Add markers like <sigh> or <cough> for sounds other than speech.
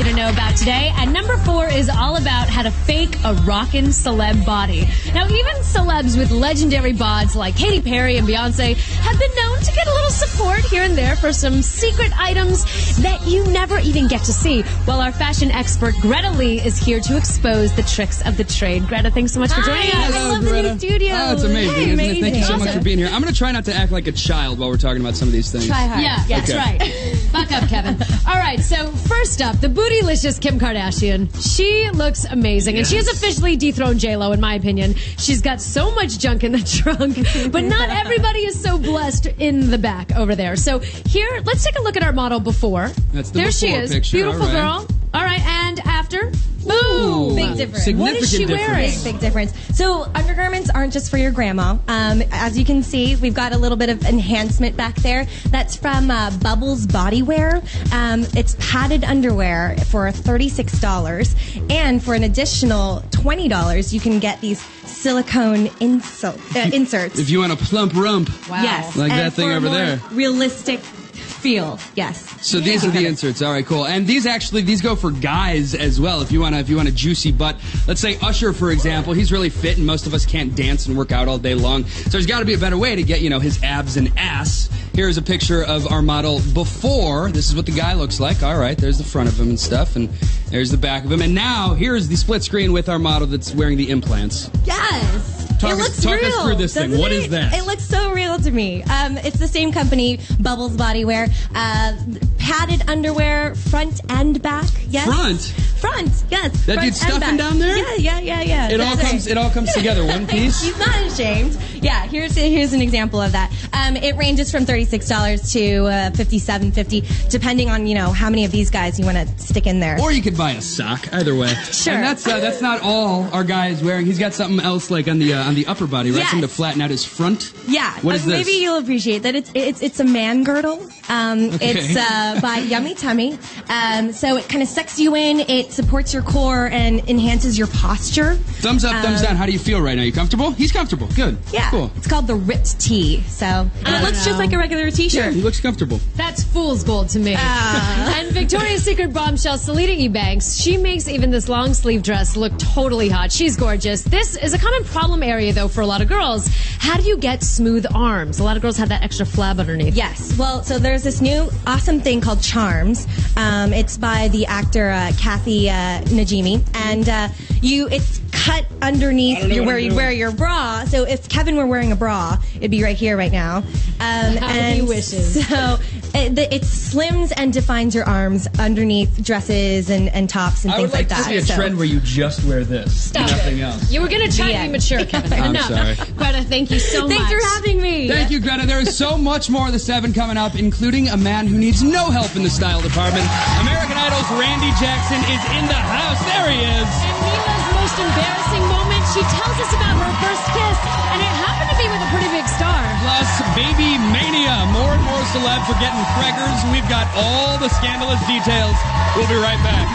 about today. And number four is all about how to fake a rockin' celeb body. Now, even celebs with legendary bods like Katy Perry and Beyonce have been known to get a little here and there for some secret items that you never even get to see. While our fashion expert Greta Lee is here to expose the tricks of the trade. Greta, thanks so much for joining Hi. us. Hello, I love the Greta. new studio. Oh, it's amazing, Hey, isn't it? Thank you so much for being here. I'm going to try not to act like a child while we're talking about some of these things. Try hard. Yeah, Yes. that's right. Buck up, Kevin. <laughs> All right, so first up, the bootylicious Kim Kardashian. She looks amazing, and she has officially dethroned J Lo, in my opinion. She's got so much junk in the <laughs> trunk, but not <laughs> everybody is so blessed in the back over there. So here, let's take a look at our model before. That's the there she is, picture, beautiful right. girl. Big difference. Significant What is she difference. wearing? Big, big difference. So undergarments aren't just for your grandma. Um, as you can see, we've got a little bit of enhancement back there. That's from uh, Bubbles Bodywear. Um, it's padded underwear for thirty-six dollars, and for an additional twenty dollars, you can get these silicone insult, uh, inserts. If you want a plump rump. Wow. Yes, Like and that thing for a over more there. Realistic feel. Yes. So these are the inserts. All right, cool. And these actually these go for guys as well. If you want to if you want a juicy butt, let's say Usher for example, he's really fit and most of us can't dance and work out all day long. So there's got to be a better way to get, you know, his abs and ass. Here's a picture of our model before. This is what the guy looks like. All right, there's the front of him and stuff and there's the back of him. And now here's the split screen with our model that's wearing the implants. Yes. Talk it us- looks talk us real. through this thing. doesn't What it? is that? It looks so real to me. Um, it's the same company, Bubbles Bodywear. Uh, padded underwear, front and back. Yes. Front? Front. Yes. That front dude's stuffing back. down there? Yeah, yeah, yeah, yeah. It all comes right. it all comes <laughs> together one piece. He's not ashamed. Yeah, here's here's an example of that. Um, it ranges from thirty six dollars to uh, fifty seven fifty, depending on you know how many of these guys you want to stick in there. Or you could buy a sock. Either way. <laughs> Sure. And that's uh, that's not all our guy is wearing. He's got something else like on the uh, on the upper body, right? Yes. Something to flatten out his front. Yeah, What uh, is this? maybe you'll appreciate that. It's it's it's a man girdle. Um, Okay. It's uh, by Yummy Tummy. Um, so it kind of sucks you in. It supports your core and enhances your posture. Thumbs up, thumbs Um, down. How do you feel right now? You comfortable? He's comfortable. Good. Yeah, Cool. it's called the ripped tee. So and it looks know. just like a regular t-shirt. He looks comfortable. That's fool's gold to me. Ah. <laughs> and Victoria's Secret bombshell Selita Ebanks, she makes even this long sleeve dress look totally hot. She's gorgeous. This is a common problem area though for a lot of girls. How do you get smooth arms? A lot of girls have that extra flab underneath. Yes. Well, so there's this new awesome thing called Charms. Um, it's by the actor uh, Kathy uh, Najimy, and uh, you it's cut underneath your, where you doing. wear your bra. So if Kevin were wearing a bra, it'd be right here, right now. Um, and he wishes. <laughs> So it, it slims and defines your arms underneath dresses and, and tops and I things would like, to that. see a So- trend where you just wear this, Stop nothing it. else. You were going to try The to be mature, Kevin. <laughs> I'm Enough. sorry. Greta, thank you so Thanks much. Thanks for having me. Thank you, Greta. There is so much more of the seven coming up, including a man who needs no help in the style department. American Idol's Randy Jackson is in the house. There he is. And Mila's most embarrassing moment, she tells us about her first kiss, and it happened to be with a pretty big star. Plus, baby mania. More and more celebs are getting preggers. We've got all the scandalous details. We'll be right back.